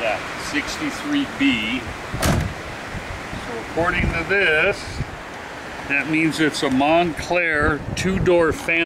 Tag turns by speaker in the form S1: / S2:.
S1: Yeah. 63B. So according to this, that means it's a Montclair two-door fan.